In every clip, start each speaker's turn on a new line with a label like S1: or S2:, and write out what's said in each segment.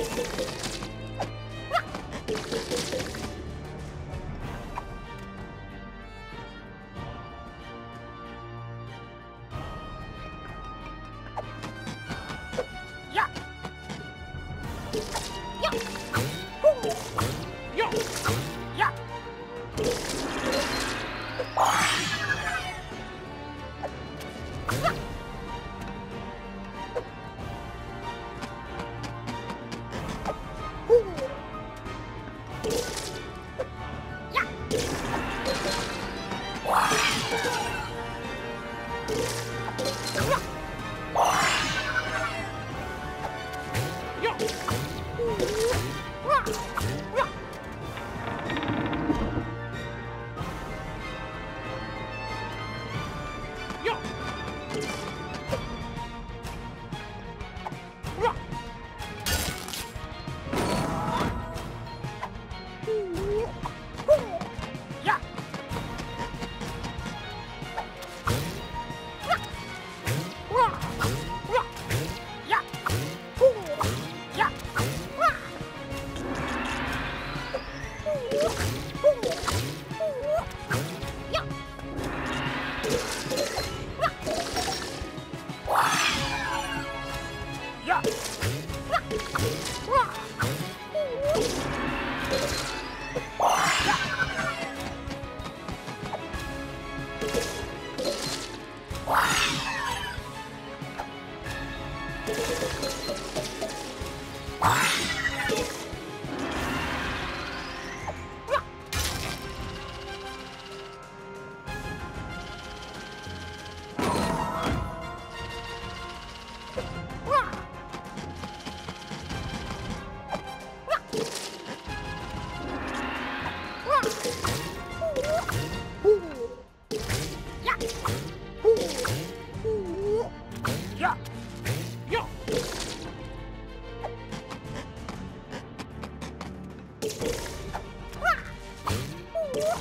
S1: ハハハハ。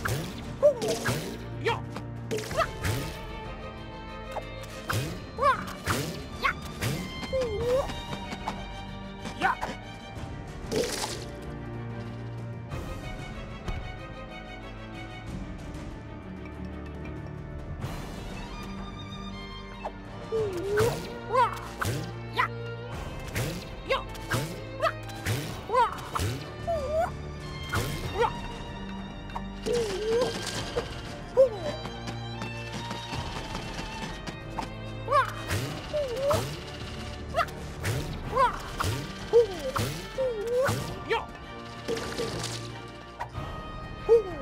S1: 好 Woo!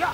S1: やっ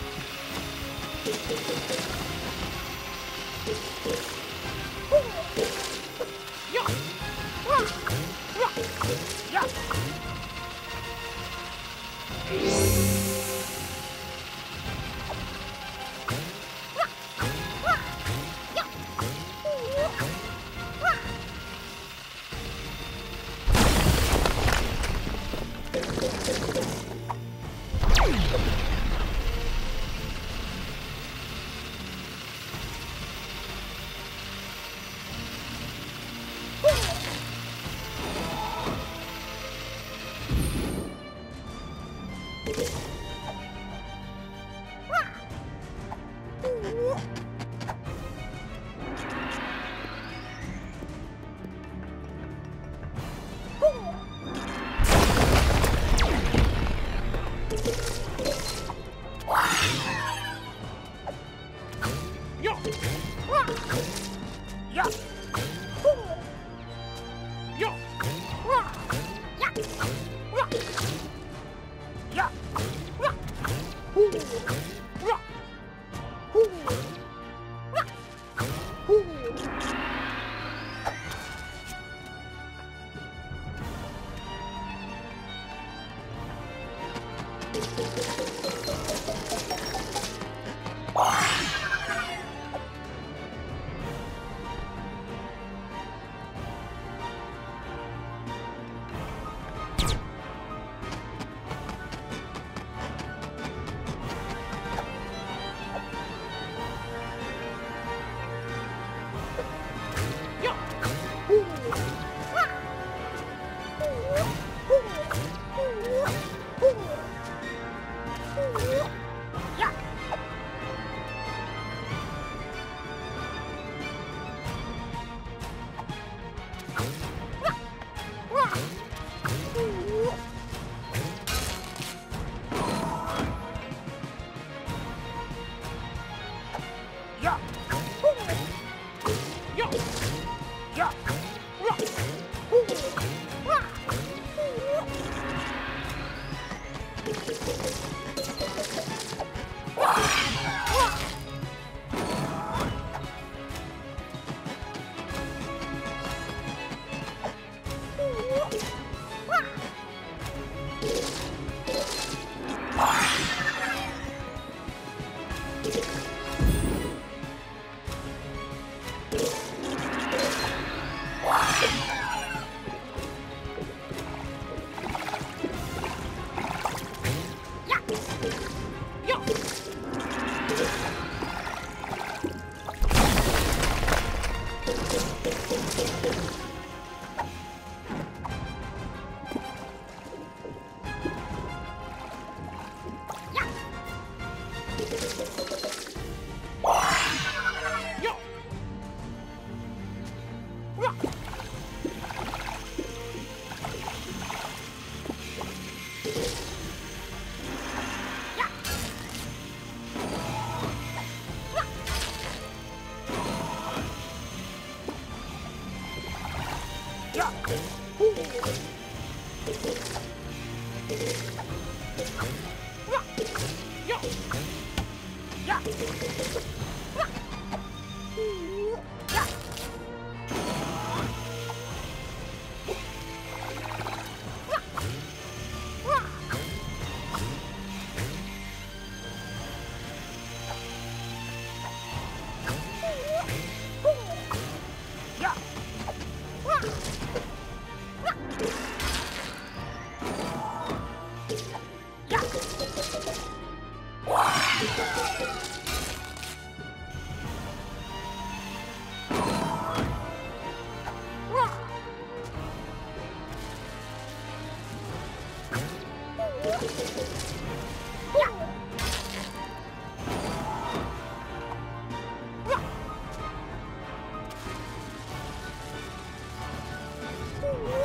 S1: you Yeah.